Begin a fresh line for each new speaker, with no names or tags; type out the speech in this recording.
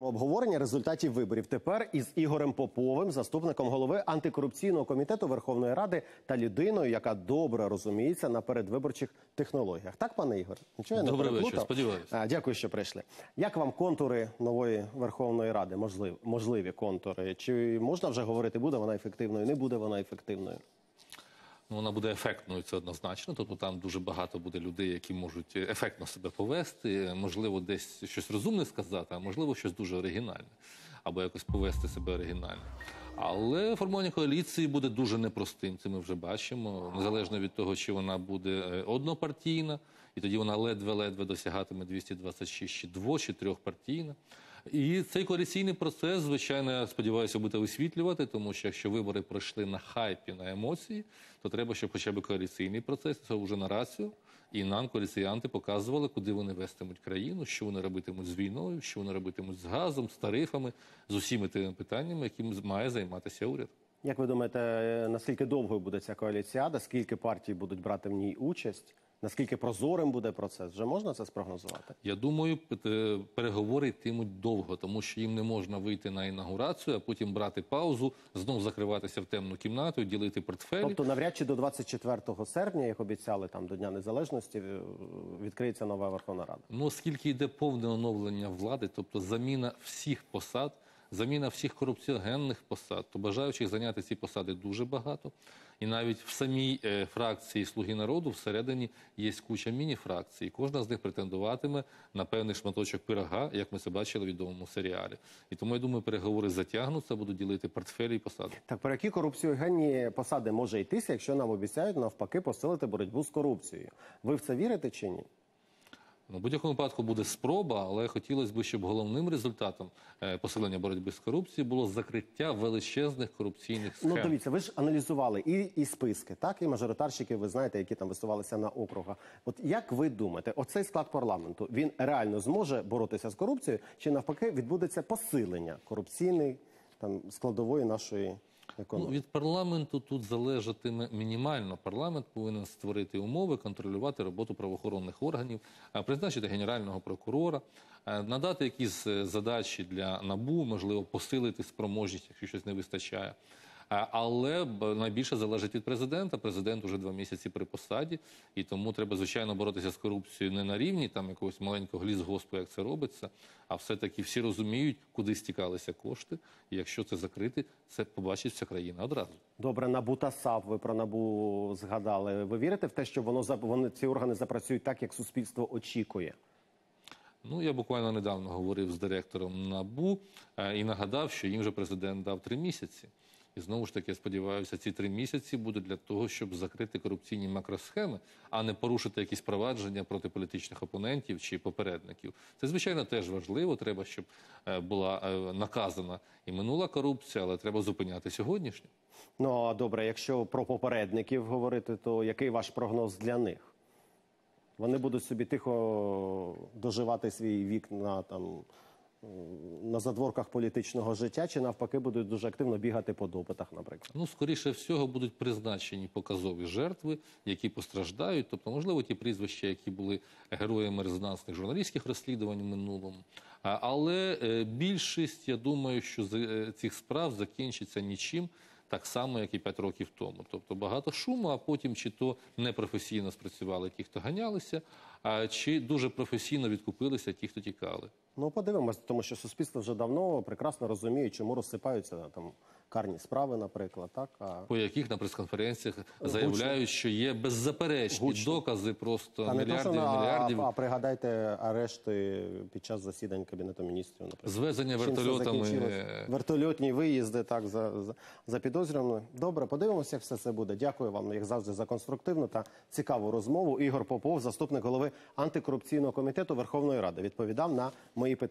Обговорення результатів виборів тепер із Ігорем Поповим, заступником голови антикорупційного комітету Верховної Ради та людиною, яка добре розуміється на передвиборчих технологіях. Так, пане Ігор? Нічого я не
Добрий вечір, сподіваюся.
Дякую, що прийшли. Як вам контури нової Верховної Ради? Можливі, можливі контури? Чи можна вже говорити, буде вона ефективною, не буде вона ефективною?
Ну, вона буде ефектною, це однозначно. Тобто там дуже багато буде людей, які можуть ефектно себе повести, можливо, десь щось розумне сказати, а можливо, щось дуже оригінальне, або якось повести себе оригінально. Але формування коаліції буде дуже непростим. Це ми вже бачимо, незалежно від того, чи вона буде е, однопартійна, і тоді вона ледве-ледве досягатиме 226 чи дво, чи трьохпартійна. І цей коаліційний процес, звичайно, я сподіваюся, буде висвітлювати, тому що якщо вибори пройшли на хайпі, на емоції, то треба, щоб хоча б коаліційний процес це вже на рацію, і нам коаліціянти показували, куди вони вестимуть країну, що вони робитимуть з війною, що вони робитимуть з газом, з тарифами, з усіми тими питаннями, яким має займатися уряд.
Як ви думаєте, е, наскільки довгою буде ця коаліціада? Скільки партій будуть брати в ній участь? Наскільки прозорим буде процес? Вже можна це спрогнозувати?
Я думаю, пе- переговори йтимуть довго, тому що їм не можна вийти на інаугурацію, а потім брати паузу, знов закриватися в темну кімнату, ділити портфелі.
Тобто, навряд чи до 24 серпня, як обіцяли там до Дня Незалежності, е, відкриється нова Верховна Рада.
Ну, оскільки йде повне оновлення влади, тобто заміна всіх посад, заміна всіх корупціогенних посад, то бажаючих зайняти ці посади дуже багато. І навіть в самій е, фракції Слуги народу всередині є куча міні-фракцій. Кожна з них претендуватиме на певний шматочок пирога, як ми це бачили в відомому серіалі. І тому я думаю, переговори затягнуться, будуть ділити портфелі і посади.
Так про які корупціогенні посади може йтися, якщо нам обіцяють навпаки посилити боротьбу з корупцією? Ви в це вірите чи ні?
Ну, в будь-якому випадку буде спроба, але хотілося б, щоб головним результатом е, посилення боротьби з корупцією було закриття величезних корупційних схем.
Ну дивіться, ви ж аналізували і, і списки, так і мажоритарщики. Ви знаєте, які там висувалися на округах. От як ви думаєте, оцей склад парламенту він реально зможе боротися з корупцією, чи навпаки відбудеться посилення корупційної там складової нашої
Ну, від парламенту тут залежатиме мінімально. Парламент повинен створити умови, контролювати роботу правоохоронних органів, призначити генерального прокурора, надати якісь е, задачі для набу, можливо, посилити спроможність, якщо щось не вистачає. Але найбільше залежить від президента. Президент уже два місяці при посаді, і тому треба звичайно боротися з корупцією не на рівні там якогось маленького лісгоспу, як це робиться, а все-таки всі розуміють, куди стікалися кошти. І якщо це закрити, це побачить вся країна одразу.
Добре, набу та САП, ви про набу згадали. Ви вірите в те, що воно вони ці органи запрацюють так, як суспільство очікує?
Ну я буквально недавно говорив з директором НАБУ е, і нагадав, що їм же президент дав три місяці. І знову ж таки, я сподіваюся, ці три місяці будуть для того, щоб закрити корупційні макросхеми, а не порушити якісь провадження проти політичних опонентів чи попередників. Це звичайно теж важливо. Треба, щоб е, була е, наказана і минула корупція, але треба зупиняти сьогоднішню.
Ну а добре, якщо про попередників говорити, то який ваш прогноз для них? Вони будуть собі тихо доживати свій вік на там на задворках політичного життя, чи навпаки будуть дуже активно бігати по допитах, наприклад.
Ну, скоріше всього, будуть призначені показові жертви, які постраждають. Тобто, можливо, ті прізвища, які були героями резонансних журналістських розслідувань в минулому. Але е, більшість, я думаю, що е, цих справ закінчиться нічим. Так само, як і 5 років тому. Тобто багато шуму, а потім чи то непрофесійно спрацювали ті, хто ганялися, а чи дуже професійно відкупилися ті, хто тікали.
Ну подивимось, тому що суспільство вже давно прекрасно розуміє, чому розсипаються там карні справи, наприклад, так а
По яких на прес-конференціях заявляють, що є беззаперечні
Гучно.
докази просто
Та не то, що
мільярдів
а, а пригадайте арешти під час засідань кабінету міністрів, наприклад.
Звезення вертольотами.
Вертольотні виїзди так за, за, за підозрюваними. Добре, подивимося, як все це буде. Дякую вам, як завжди, за конструктивну та цікаву розмову. Ігор Попов, заступник голови антикорупційного комітету Верховної Ради, відповідав на мої питання.